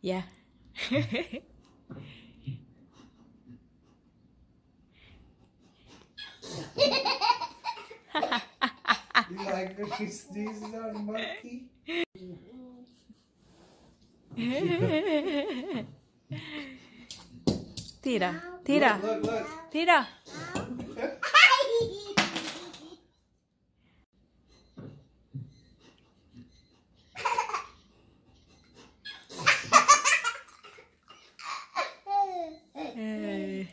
Yeah. You like when she sneezes on monkey? tira, tira, Look, look. tira.